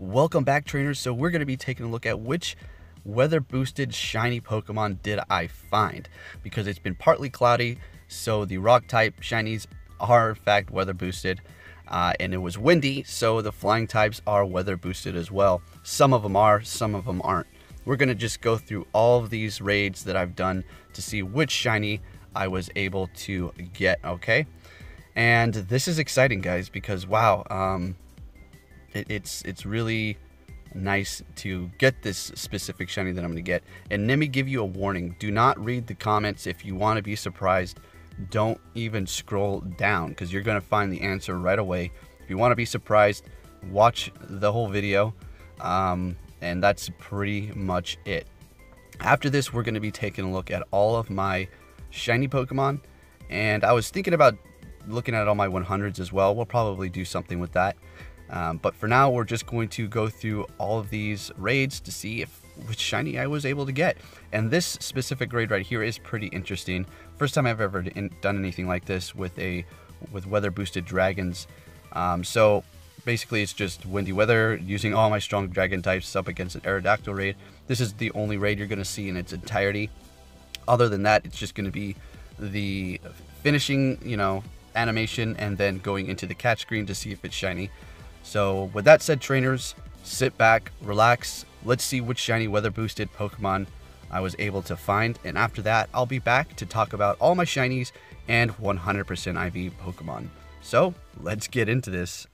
Welcome back trainers. So we're going to be taking a look at which weather boosted shiny Pokemon did I find because it's been partly cloudy so the rock type shinies are in fact weather boosted uh, and it was windy so the flying types are weather boosted as well. Some of them are, some of them aren't. We're going to just go through all of these raids that I've done to see which shiny I was able to get, okay? And this is exciting guys because wow, um, it, it's it's really nice to get this specific shiny that I'm to get. And let me give you a warning. Do not read the comments if you want to be surprised. Don't even scroll down because you're to find the answer right away. If you want to be surprised, watch the whole video. Um, and that's pretty much it. After this, we're to be taking a look at all of my shiny Pokemon. And I was thinking about looking at all my 100s as well. We'll probably do something with that. Um, but for now, we're just going to go through all of these raids to see if which shiny I was able to get. And this specific raid right here is pretty interesting. First time I've ever in, done anything like this with a with weather boosted dragons. Um, so basically it's just windy weather using all my strong dragon types up against an Aerodactyl raid. This is the only raid you're going to see in its entirety. Other than that, it's just going to be the finishing, you know, animation and then going into the catch screen to see if it's shiny. So with that said, trainers, sit back, relax. Let's see which shiny weather boosted Pokemon I was able to find. And after that, I'll be back to talk about all my shinies and 100% IV Pokemon. So let's get into this.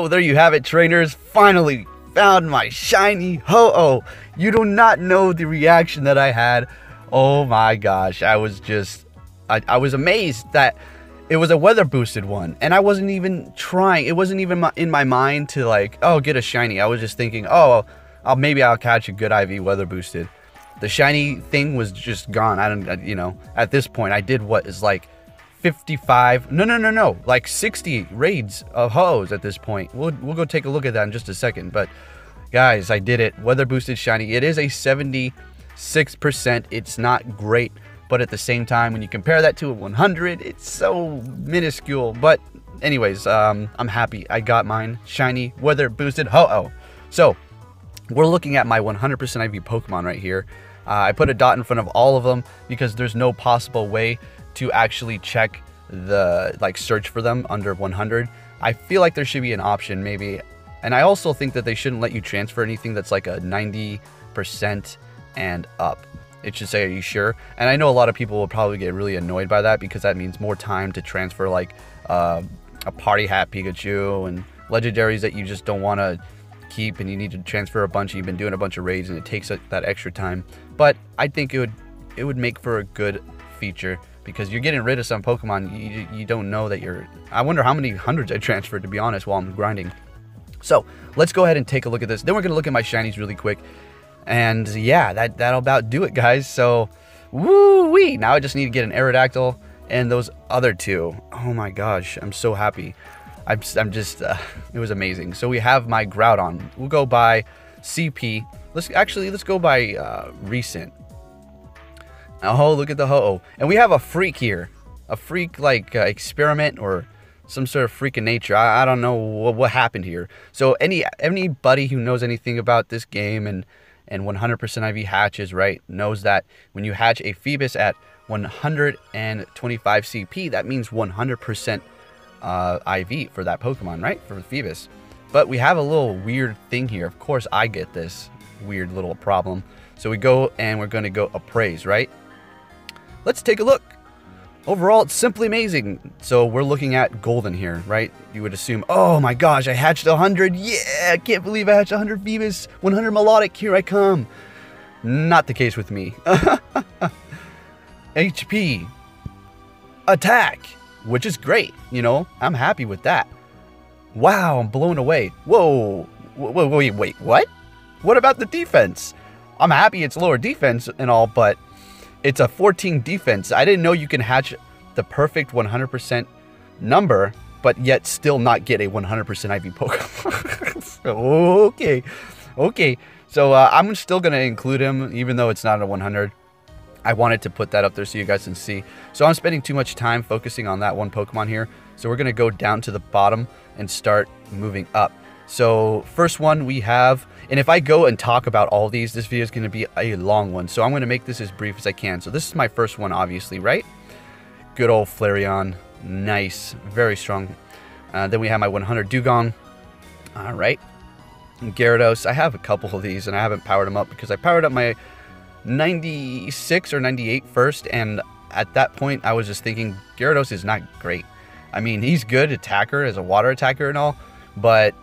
Oh, there you have it, trainers. Finally found my shiny Ho-Oh. You do not know the reaction that I had. Oh my gosh, I was just, I, I was amazed that it was a weather boosted one and i wasn't even trying it wasn't even in my mind to like oh get a shiny i was just thinking oh I'll, maybe i'll catch a good iv weather boosted the shiny thing was just gone i don't you know at this point i did what is like 55 no no no no like 60 raids of Ho-Ohs at this point we'll, we'll go take a look at that in just a second but guys i did it weather boosted shiny it is a 76% it's not great but at the same time, when you compare that to a 100, it's so minuscule. But anyways, um, I'm happy I got mine. Shiny, weather boosted, ho-oh. So, we're looking at my 100% IV Pokemon right here. Uh, I put a dot in front of all of them because there's no possible way to actually check the, like, search for them under 100. I feel like there should be an option, maybe. And I also think that they shouldn't let you transfer anything that's like a 90% and up it should say, Are you sure? And I know a lot of people will probably get really annoyed by that because that means more time to transfer like uh, a party hat Pikachu and legendaries that you just don't want to keep and you need to transfer a bunch and you've been doing a bunch of raids and it takes that extra time. But I think it would it would make for a good feature because you're getting rid of some Pokemon you, you don't know that you're I wonder how many hundreds I transferred to be honest while I'm grinding. So let's go ahead and take a look at this. Then we're gonna look at my shinies really quick and yeah, that, that'll about do it, guys. So, woo-wee! Now I just need to get an Aerodactyl and those other two. Oh my gosh, I'm so happy. I'm, I'm just, uh, it was amazing. So we have my Groudon. We'll go by CP. Let's actually, let's go by uh, recent. Oh, look at the ho-oh. And we have a freak here. A freak, like, uh, experiment or some sort of freak of nature. I, I don't know what, what happened here. So any anybody who knows anything about this game and and 100% IV hatches, right, knows that when you hatch a Feebas at 125 CP, that means 100% uh, IV for that Pokemon, right, for Feebas. But we have a little weird thing here. Of course, I get this weird little problem. So we go and we're going to go appraise, right? Let's take a look. Overall, it's simply amazing. So we're looking at golden here, right? You would assume, oh my gosh, I hatched 100. Yeah, I can't believe I hatched 100 Feebas. 100 Milotic, here I come. Not the case with me. HP. Attack. Which is great, you know? I'm happy with that. Wow, I'm blown away. Whoa. Wait, wait, wait, what? What about the defense? I'm happy it's lower defense and all, but it's a 14 defense. I didn't know you can hatch the perfect 100% number, but yet still not get a 100% IV Pokemon. okay. Okay. So uh, I'm still to include him, even though it's not a 100. I wanted to put that up there so you guys can see. So I'm spending too much time focusing on that one Pokemon here. So we're to go down to the bottom and start moving up. So first one we have, and if I go and talk about all these, this video is going to be a long one. So I'm going to make this as brief as I can. So this is my first one, obviously, right? Good old Flareon. Nice. Very strong. Uh, then we have my 100 Dewgong. All right. Gyarados. I have a couple of these, and I haven't powered them up because I powered up my 96 or 98 first, and at that point, I was just thinking Gyarados is not great. I mean, he's good attacker as a water attacker and all, but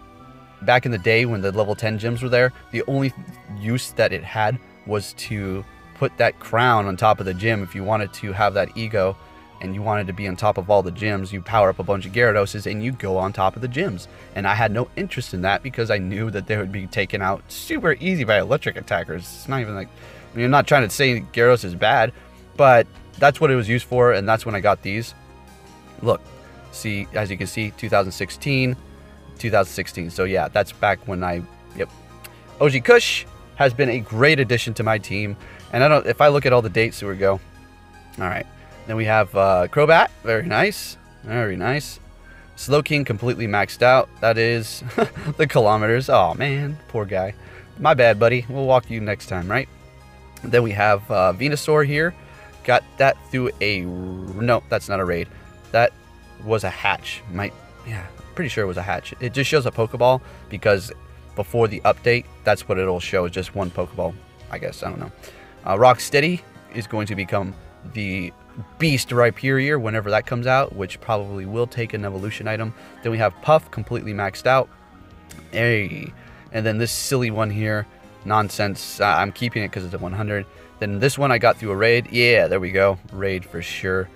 back in the day when the level 10 gyms were there, the only use that it had was to put that crown on top of the gym if you wanted to have that ego and you wanted to be on top of all the gyms, you power up a bunch of Gyaradoses and you go on top of the gyms. And I had no interest in that because I knew that they would be taken out super easy by electric attackers. It's not even like, I mean, I'm not trying to say Gyarados is bad, but that's what it was used for, and that's when I got these. Look, see, as you can see, 2016, 2016. So yeah, that's back when I, yep. OG Kush has been a great addition to my team. And I don't, if I look at all the dates, here we go. All right. Then we have uh, Crobat. Very nice. Very nice. Slowking completely maxed out. That is the kilometers. Oh, man. Poor guy. My bad, buddy. We'll walk you next time, right? Then we have uh, Venusaur here. Got that through a... No, that's not a raid. That was a hatch. Might... Yeah, pretty sure it was a hatch. It just shows a Pokeball because before the update, that's what it'll show, is just one Pokeball, I guess. I don't know. Uh, Rocksteady is going to become the Beast Rhyperior whenever that comes out, which probably will take an evolution item. Then we have Puff, completely maxed out. Hey. And then this silly one here, nonsense. Uh, I'm keeping it because it's a 100. Then this one I got through a raid. Yeah, there we go. Raid for sure.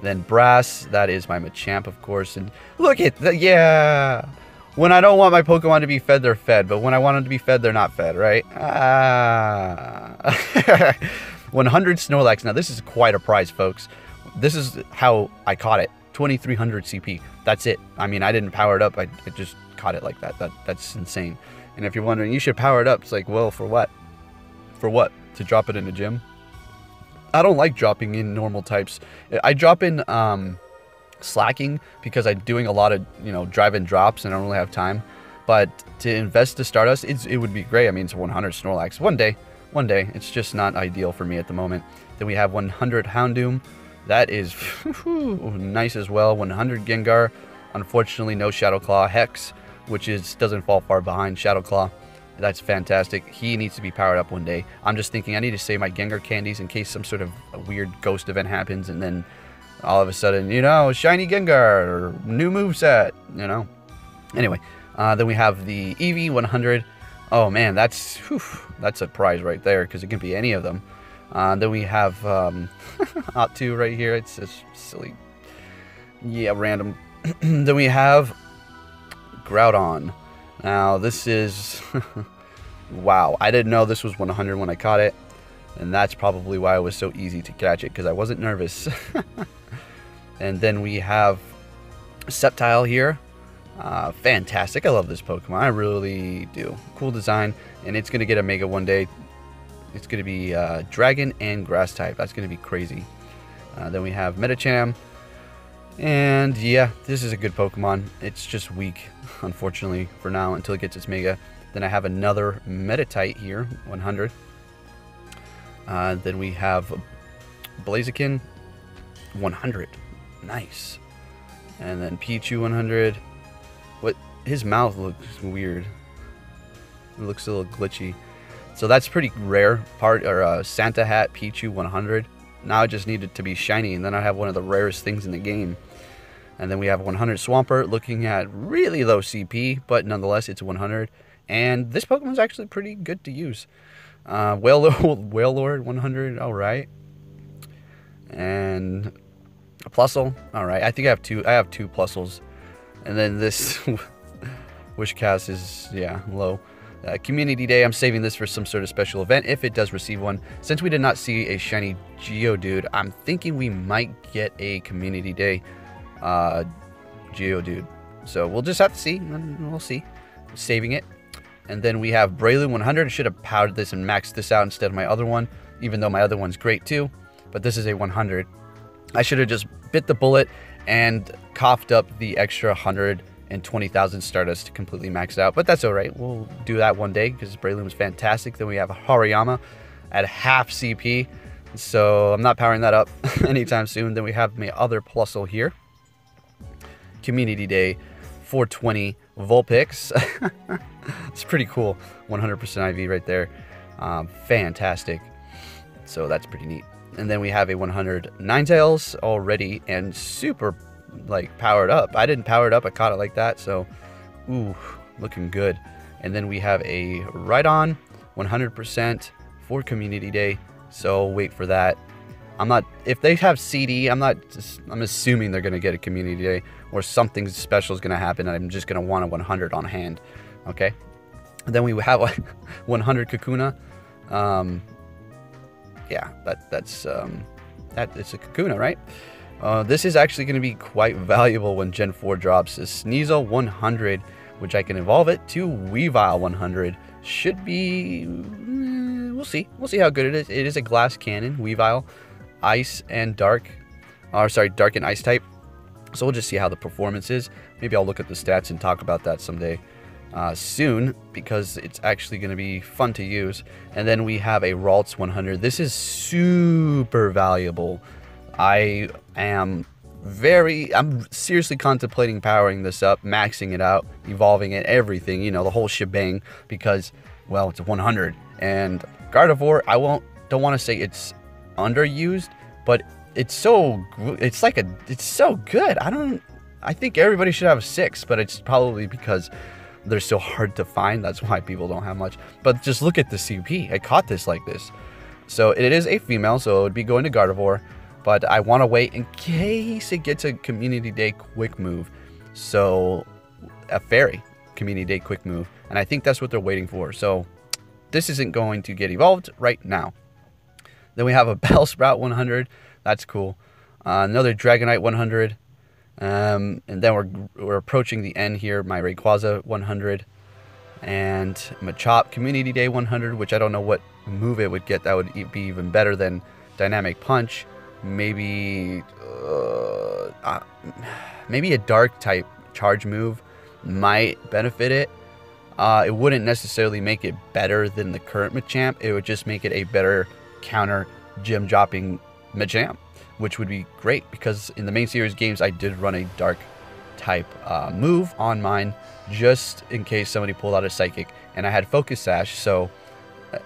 Then brass, that is my Machamp, of course. And look at the, yeah. When I don't want my Pokemon to be fed, they're fed. But when I want them to be fed, they're not fed, right? Ah. 100 Snorlax. Now, this is quite a prize, folks. This is how I caught it. 2300 CP. That's it. I mean, I didn't power it up. I, I just caught it like that. that. That's insane. And if you're wondering, you should power it up. It's like, well, for what? For what? To drop it in a gym? I don't like dropping in normal types. I drop in um, Slaking because I'm doing a lot of, you know, drive-in drops and I don't really have time. But to invest to Stardust, it would be great. I mean, it's 100 Snorlax. One day, one day. It's just not ideal for me at the moment. Then we have 100 Houndoom. That is nice as well. 100 Gengar. Unfortunately, no Shadow Claw. Hex, which is doesn't fall far behind Shadow Claw. That's fantastic. He needs to be powered up one day. I'm just thinking I need to save my Gengar candies in case some sort of weird ghost event happens and then all of a sudden, you know, shiny Gengar, or new move set, you know. Anyway, uh, then we have the EV100. Oh man, that's whew, that's a prize right there because it can be any of them. Uh, then we have um, Atu right here. It's just silly, yeah, random. then we have Groudon. Now, this is... wow, I didn't know this was 100 when I caught it. And that's probably why it was so easy to catch it, because I wasn't nervous. and then we have Sceptile here. Uh, fantastic. I love this Pokemon. I really do. Cool design. And it's going to get a Mega one day. It's going to be uh, Dragon and Grass type. That's going to be crazy. Uh, then we have Medicham. And yeah, this is a good Pokemon. It's just weak, unfortunately, for now until it gets its Mega. Then I have another Meditite here, 100. Uh, then we have Blaziken, 100. Nice. And then Pichu, 100. What? His mouth looks weird. It looks a little glitchy. So that's pretty rare. Part or uh, Santa Hat Pichu 100. Now I just need it to be shiny, and then I have one of the rarest things in the game. And then we have 100 Swampert looking at really low CP, but nonetheless it's 100. And this Pokemon is actually pretty good to use. Uh, Wailord, 100, all right. And a Plusle, all right. I think I have two. I have two Plusles. And then this Whiscash is yeah low. Uh, Community Day, I'm saving this for some sort of special event if it does receive one. Since we did not see a shiny Geodude, I'm thinking we might get a Community Day uh, Geodude. So we'll just have to see. We'll see. Saving it. And then we have Breloom 100. I should have powered this and maxed this out instead of my other one, even though my other one's great too. But this is a 100. I should have just bit the bullet and coughed up the extra 120,000 Stardust to completely max it out. But that's alright. We'll do that one day because Breloom is fantastic. Then we have Hariyama at half CP. So I'm not powering that up anytime soon. Then we have my other Plusle here. Community Day 420 Vulpix. it's pretty cool. 100% IV right there. Um, fantastic. So that's pretty neat. And then we have a 100 Ninetales already and super like powered up. I didn't power it up. I caught it like that. So, ooh, looking good. And then we have a Rhydon 100% for Community Day. So wait for that. I'm not if they have CD, I'm not I'm assuming they're going to get a community day or something special is going to happen I'm just going to want a 100 on hand. Okay? And then we have a 100 Kakuna. Um, yeah, that that's um, that it's a Kakuna, right? Uh, this is actually going to be quite valuable when Gen 4 drops. This Sneasel 100, which I can evolve it to Weavile 100, should be. Mm, we'll see. We'll see how good it is. It is a glass cannon, Weavile ice and dark, or sorry, dark and ice type. So we'll just see how the performance is. Maybe I'll look at the stats and talk about that someday uh, soon because it's actually going to be fun to use. And then we have a Ralts 100. This is super valuable. I am very, I'm seriously contemplating powering this up, maxing it out, evolving it, everything, you know, the whole shebang because, well, it's a 100. And Gardevoir, I won't, don't want to say it's underused, but it's so it's like a it's so good. I don't I think everybody should have a 6, but it's probably because they're so hard to find. That's why people don't have much. But just look at the CP. I caught this like this. So it is a female, so it would be going to Gardevoir. But I want to wait in case it gets a Community Day quick move. So a fairy Community Day quick move. And I think that's what they're waiting for. So this isn't going to get evolved right now. Then we have a Bellsprout 100. That's cool. Uh, another Dragonite 100. Um, and then we're, we're approaching the end here. My Rayquaza 100 and Machop Community Day 100, which I don't know what move it would get that would be even better than Dynamic Punch. Maybe, uh, uh, maybe a Dark type charge move might benefit it. Uh, it wouldn't necessarily make it better than the current Machamp. It would just make it a better counter gym dropping Machamp which would be great because in the main series games, I did run a dark type uh, move on mine just in case somebody pulled out a psychic, and I had Focus Sash. So,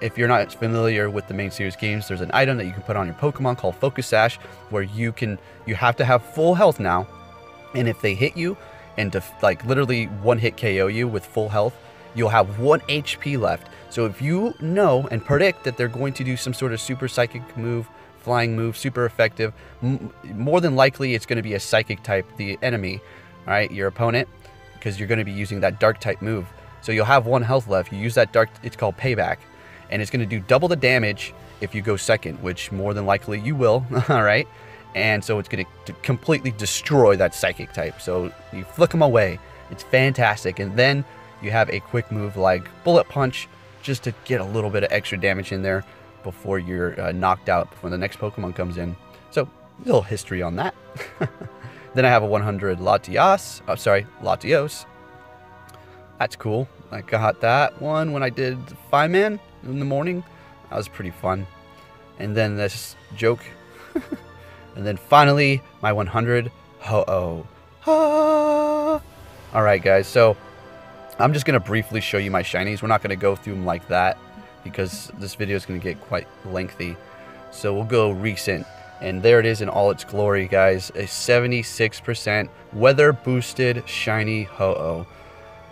if you're not familiar with the main series games, there's an item that you can put on your Pokemon called Focus Sash, where you can you have to have full health now, and if they hit you and to like literally one hit KO you with full health, you'll have one HP left. So if you know and predict that they're going to do some sort of super psychic move flying move, super effective. M more than likely, it's going to be a psychic type, the enemy, all right, your opponent, because you're going to be using that dark type move. So you'll have one health left. You use that dark, it's called payback, and it's going to do double the damage if you go second, which more than likely you will, all right? And so it's going to completely destroy that psychic type. So you flick them away. It's fantastic. And then you have a quick move like Bullet Punch just to get a little bit of extra damage in there before you're uh, knocked out before the next Pokemon comes in. So, a little history on that. then I have a 100 Latias. Oh, sorry, Latios. That's cool. I got that one when I did Five Man in the morning. That was pretty fun. And then this joke. and then finally, my 100 Ho-Oh. Ah. All right, guys. So I'm just going to briefly show you my shinies. We're not going to go through them like that because this video is going to get quite lengthy. So we'll go recent. And there it is in all its glory, guys. A 76% weather boosted shiny Ho-Oh.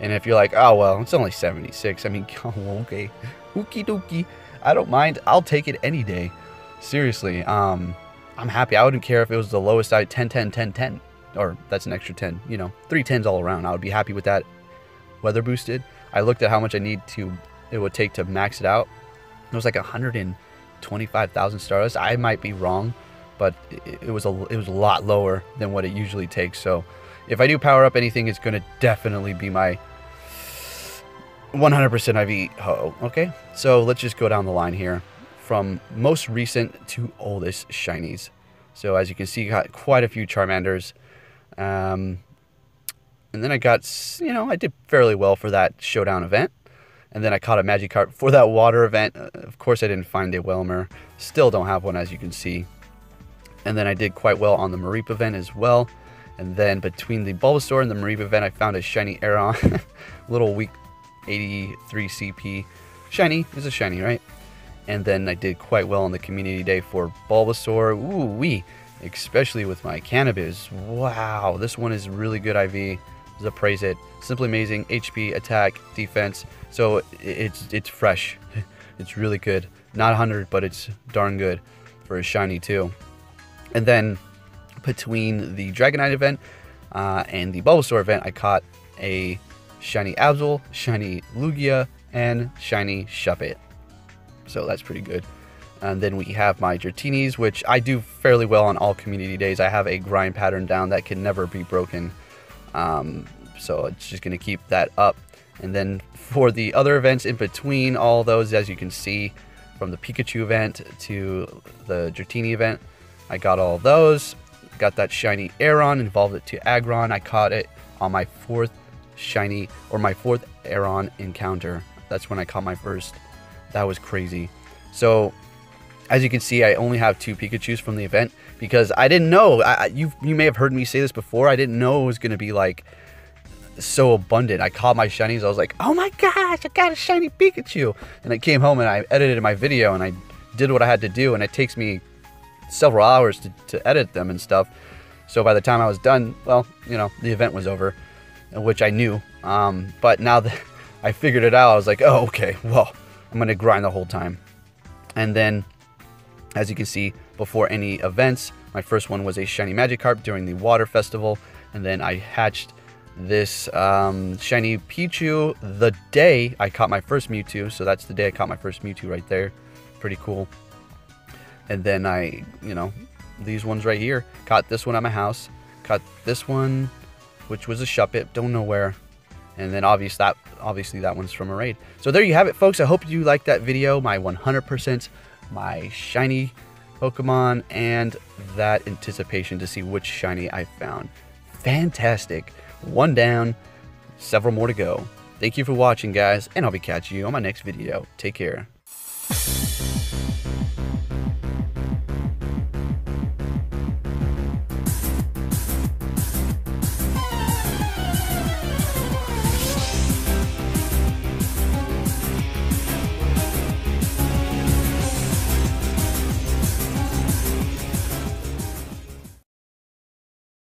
And if you're like, oh, well, it's only 76. I mean, okay. Ookie dookie. I don't mind. I'll take it any day. Seriously. Um, I'm happy. I wouldn't care if it was the lowest I 10, 10, 10, 10. Or that's an extra 10. You know, three tens all around. I would be happy with that. Weather boosted. I looked at how much I need to it would take to max it out. It was like 125,000 stars. I might be wrong, but it, it, was a it was a lot lower than what it usually takes. So if I do power up anything, it's going to definitely be my 100% IV ho. Okay, so let's just go down the line here from most recent to oldest shinies. So as you can see, got quite a few Charmanders. Um, and then I got, you know, I did fairly well for that showdown event. And then I caught a Magikarp for that water event. Uh, of course, I didn't find a Wailmer. Still don't have one, as you can see. And then I did quite well on the Mareep event as well. And then between the Bulbasaur and the Mareep event, I found a shiny Aron. Little weak 83 CP. Shiny is a shiny, right? And then I did quite well on the community day for Bulbasaur. Ooh wee. Especially with my cannabis. Wow, this one is really good IV to praise it. Simply amazing. HP, attack, defense. So it's it's fresh. It's really good. Not 100, but it's darn good for a shiny too. And then between the Dragonite event uh, and the Bulbasaur event, I caught a shiny Absol, shiny Lugia, and shiny Shuppet. So that's pretty good. And then we have my Dratini's, which I do fairly well on all community days. I have a grind pattern down that can never be broken. Um, so it's just going to keep that up. And then for the other events in between all those, as you can see, from the Pikachu event to the Dratini event, I got all those. Got that shiny Aron, involved it to Aggron. I caught it on my fourth shiny, or my fourth Aron encounter. That's when I caught my first. That was crazy. So, as you can see, I only have two Pikachus from the event because I didn't know. I, you you may have heard me say this before. I didn't know it was going to be like so abundant. I caught my shinies. I was like, oh my gosh, I got a shiny Pikachu. And I came home and I edited my video and I did what I had to do. And it takes me several hours to, to edit them and stuff. So by the time I was done, well, you know, the event was over, which I knew Um, but now that I figured it out, I was like, oh, okay, well, I'm going to grind the whole time. And then, as you can see, before any events, my first one was a shiny Magikarp during the Water Festival. And then I hatched this um, shiny Pichu the day I caught my first Mewtwo. So that's the day I caught my first Mewtwo right there. Pretty cool. And then I, you know, these ones right here. Caught this one at my house. Caught this one, which was a Shuppet. Don't know where. And then obviously that, obviously that one's from a raid. So there you have it, folks. I hope you liked that video. My 100%, my shiny Pokemon, and that anticipation to see which shiny I found. Fantastic. One down, several more to go. Thank you for watching, guys, and I'll be catching you on my next video. Take care.